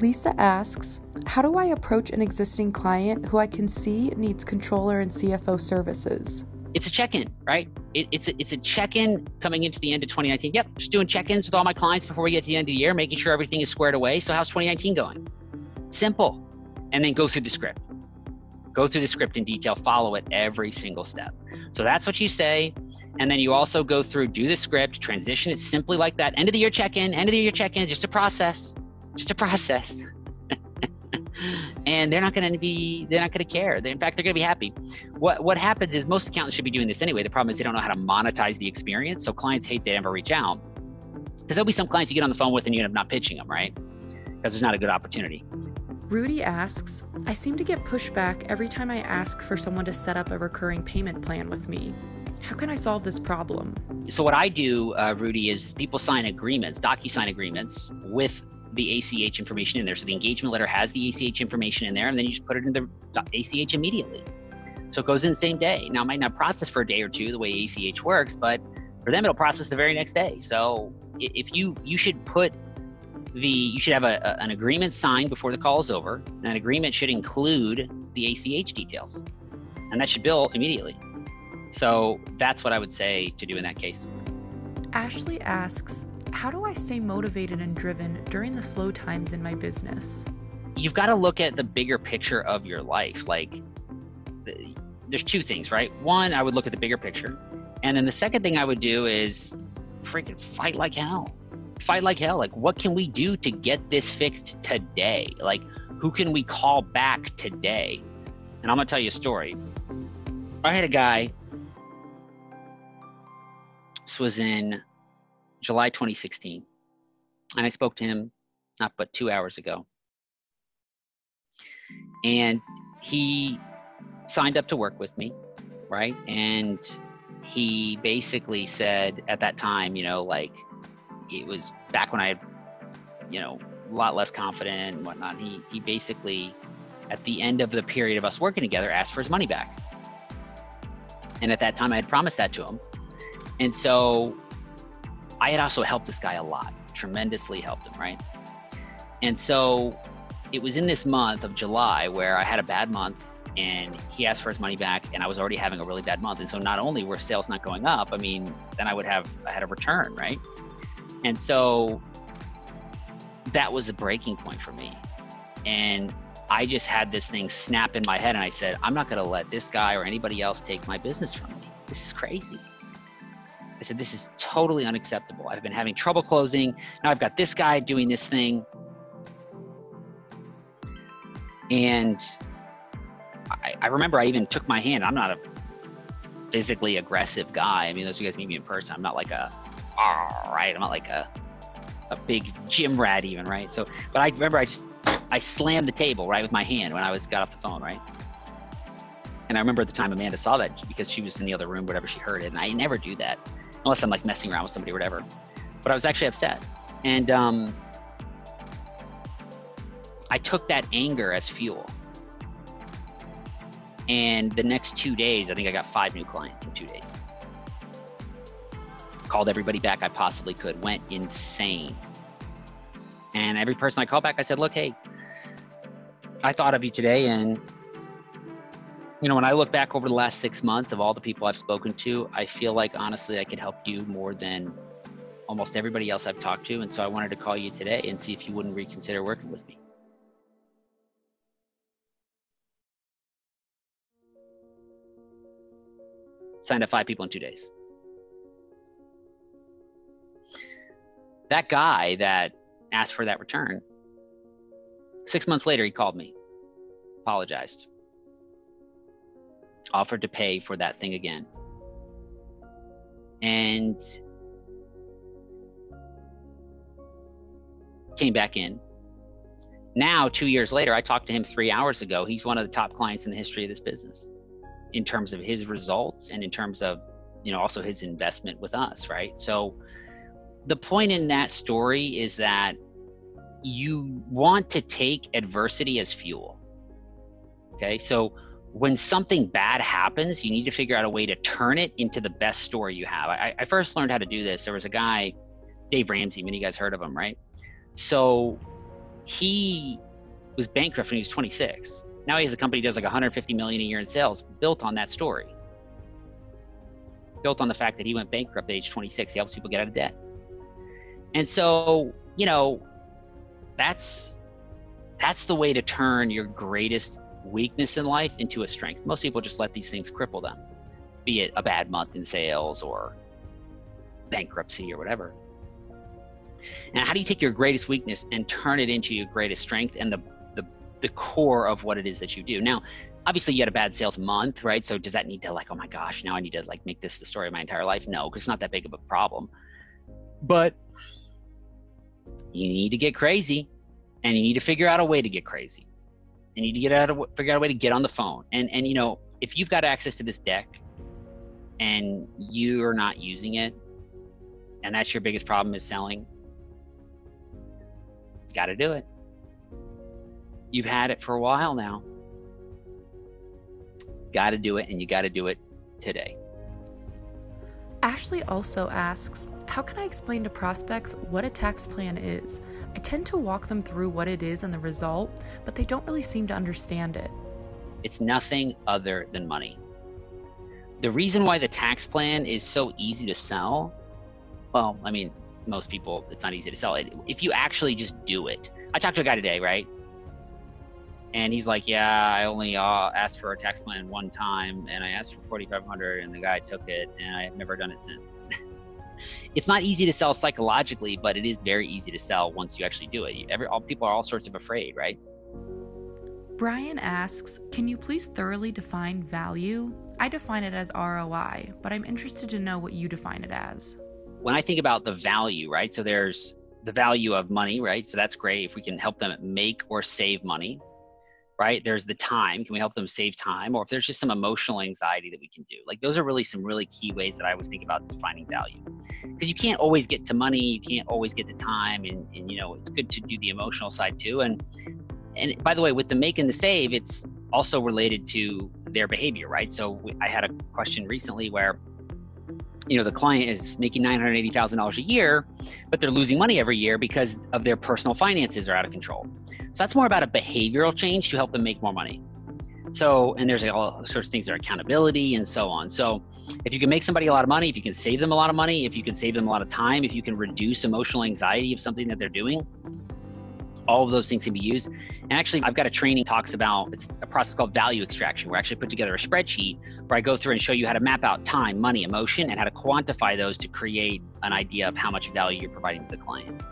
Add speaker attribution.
Speaker 1: Lisa asks, How do I approach an existing client who I can see needs controller and CFO services?
Speaker 2: It's a check in, right? It, it's a, it's a check in coming into the end of 2019. Yep, just doing check ins with all my clients before we get to the end of the year, making sure everything is squared away. So, how's 2019 going? Simple. And then go through the script. Go through the script in detail, follow it every single step. So, that's what you say. And then you also go through, do the script, transition it simply like that. End of the year check in, end of the year check in, just a process just a process. and they're not going to be they're not going to care in fact they're going to be happy what what happens is most accountants should be doing this anyway the problem is they don't know how to monetize the experience so clients hate they ever reach out because there'll be some clients you get on the phone with and you end up not pitching them right because there's not a good opportunity
Speaker 1: Rudy asks, I seem to get pushback every time I ask for someone to set up a recurring payment plan with me. How can I solve this problem?
Speaker 2: So, what I do, uh, Rudy, is people sign agreements, DocuSign agreements with the ACH information in there. So the engagement letter has the ACH information in there, and then you just put it in the ACH immediately. So it goes in the same day. Now, it might not process for a day or two the way ACH works, but for them, it'll process the very next day. So if you you should put the you should have a, a, an agreement signed before the call is over. And that agreement should include the ACH details, and that should bill immediately. So that's what I would say to do in that case.
Speaker 1: Ashley asks, how do I stay motivated and driven during the slow times in my business?
Speaker 2: You've got to look at the bigger picture of your life. Like, there's two things, right? One, I would look at the bigger picture. And then the second thing I would do is freaking fight like hell. Fight like hell. Like, what can we do to get this fixed today? Like, who can we call back today? And I'm going to tell you a story. I had a guy, this was in July 2016. And I spoke to him not but two hours ago. And he signed up to work with me, right? And he basically said at that time, you know, like it was back when I had, you know, a lot less confident and whatnot. He he basically at the end of the period of us working together asked for his money back. And at that time I had promised that to him. And so I had also helped this guy a lot, tremendously helped him, right? And so it was in this month of July where I had a bad month and he asked for his money back and I was already having a really bad month. And so not only were sales not going up, I mean, then I would have I had a return, right? And so that was a breaking point for me. And I just had this thing snap in my head and I said, I'm not going to let this guy or anybody else take my business from me. This is crazy. I said, this is totally unacceptable. I've been having trouble closing. Now I've got this guy doing this thing. And I, I remember I even took my hand. I'm not a physically aggressive guy. I mean, those of you guys meet me in person. I'm not like a, all right. I'm not like a, a big gym rat even, right? So, but I remember I just, I slammed the table right with my hand when I was got off the phone, right? And I remember at the time Amanda saw that because she was in the other room, whatever she heard it, and I never do that unless I'm like messing around with somebody or whatever. But I was actually upset. And um, I took that anger as fuel. And the next two days, I think I got five new clients in two days. Called everybody back I possibly could, went insane. And every person I called back, I said, look, hey, I thought of you today and you know, when I look back over the last six months of all the people I've spoken to, I feel like honestly I could help you more than almost everybody else I've talked to. And so I wanted to call you today and see if you wouldn't reconsider working with me. Signed up five people in two days. That guy that asked for that return, six months later, he called me, apologized offered to pay for that thing again. And came back in. Now, two years later, I talked to him three hours ago. He's one of the top clients in the history of this business in terms of his results and in terms of, you know, also his investment with us, right? So the point in that story is that you want to take adversity as fuel. Okay. So when something bad happens, you need to figure out a way to turn it into the best story you have. I, I first learned how to do this. There was a guy, Dave Ramsey, many of you guys heard of him, right? So he was bankrupt when he was 26. Now he has a company that does like 150 million a year in sales, built on that story. Built on the fact that he went bankrupt at age 26. He helps people get out of debt. And so, you know, that's that's the way to turn your greatest weakness in life into a strength. Most people just let these things cripple them, be it a bad month in sales or bankruptcy or whatever. And how do you take your greatest weakness and turn it into your greatest strength and the, the, the core of what it is that you do? Now, obviously you had a bad sales month, right? So does that need to like, oh my gosh, now I need to like make this the story of my entire life? No, because it's not that big of a problem. But you need to get crazy and you need to figure out a way to get crazy. And you need to get out of figure out a way to get on the phone. And and you know, if you've got access to this deck and you're not using it, and that's your biggest problem is selling, got to do it. You've had it for a while now. Got to do it, and you got to do it today.
Speaker 1: Ashley also asks, How can I explain to prospects what a tax plan is? I tend to walk them through what it is and the result, but they don't really seem to understand it.
Speaker 2: It's nothing other than money. The reason why the tax plan is so easy to sell, well, I mean, most people, it's not easy to sell it. If you actually just do it, I talked to a guy today, right? And he's like, "Yeah, I only uh, asked for a tax plan one time, and I asked for 4,500, and the guy took it, and I've never done it since." it's not easy to sell psychologically, but it is very easy to sell once you actually do it. Every all people are all sorts of afraid, right?
Speaker 1: Brian asks, "Can you please thoroughly define value? I define it as ROI, but I'm interested to know what you define it as."
Speaker 2: When I think about the value, right? So there's the value of money, right? So that's great if we can help them make or save money right? There's the time. Can we help them save time? Or if there's just some emotional anxiety that we can do. Like those are really some really key ways that I always think about defining value. Because you can't always get to money, you can't always get to time. And, and you know, it's good to do the emotional side too. And and by the way, with the make and the save, it's also related to their behavior, right? So I had a question recently where you know the client is making $980000 a year but they're losing money every year because of their personal finances are out of control. So that's more about a behavioral change to help them make more money. So and there's all sorts of things there accountability and so on. So if you can make somebody a lot of money if you can save them a lot of money if you can save them a lot of time if you can reduce emotional anxiety of something that they're doing all of those things can be used. And actually, I've got a training talks about it's a process called value extraction, where I actually put together a spreadsheet where I go through and show you how to map out time, money, emotion, and how to quantify those to create an idea of how much value you're providing to the client.